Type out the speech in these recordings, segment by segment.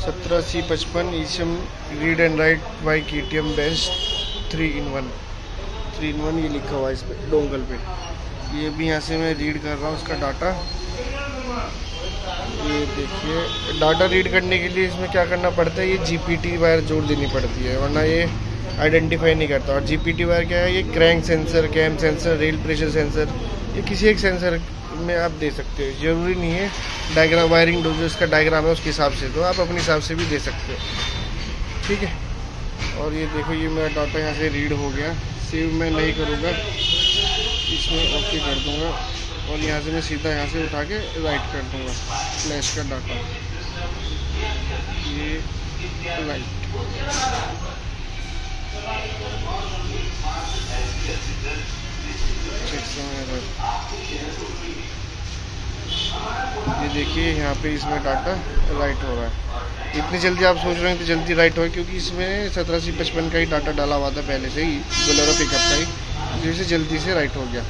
सत्रह सी पचपन ईसम read and write by K T M best three in one three in one ये लिखा हुआ है इस पर डोंगल पे। ये भी यहाँ से मैं रीड कर रहा हूँ उसका डाटा ये देखिए डाटा रीड करने के लिए इसमें क्या करना पड़ता है? ये जीपीटी वायर जोड़ देनी पड़ती है, वरना ये आइडेंटिफाई नहीं करता। और जीपीटी वायर क्या है? ये crank sensor cam sensor rail pressure sensor ये किसी एक सेंसर में आप दे सकते हो। ज़रूरी नहीं है। डायग्राम वायरिंग जो इसका डायग्राम है, उसके हिसाब से तो आप अपने हिसाब से भी दे सकते हो। ठीक है? और ये देखो, ये मेरा डाटा यहाँ से रीड हो गया। सेव मैं नहीं करूँगा। इसमें ओके कर दूँगा। और यहाँ से मैं सीधा यहाँ से उठा के राइट कर दूँगा। फ्लैश का डाटा ये राइट ये देखिए, यहाँ पे इसमें डाटा राइट हो रहा है। इतनी जल्दी आप सोच रहे हैं, इतनी जल्दी राइट हो, क्योंकि इसमें सत्रह सी पचपन का ही डाटा डाला हुआ था पहले से ही बोलेरो पिकअप का ही जिससे जल्दी से राइट हो गया।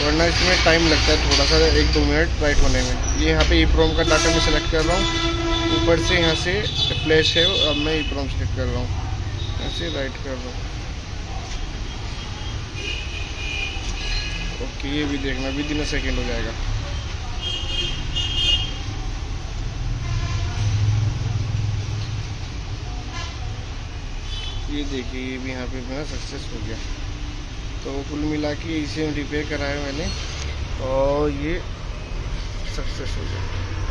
वरना इसमें टाइम लगता है थोड़ा सा, एक दो मिनट राइट होने में। ये यहाँ पे ई प्रोम का डाटा मैं सेलेक्ट कर रहा हूँ। ऊपर से यहाँ से फ्लैश है, अब मैं ई प्रोम सेलेक्ट कर रहा हूँ। ऐसे राइट कर रहा हूँ। ओके, ये भी देखना, विद इन सेकेंड हो जाएगा। ये देखिए, ये भी यहाँ पे मेरा सक्सेस हो गया। तो कुल मिला के इसे रिपेयर कराया मैंने और ये सक्सेस हो गया।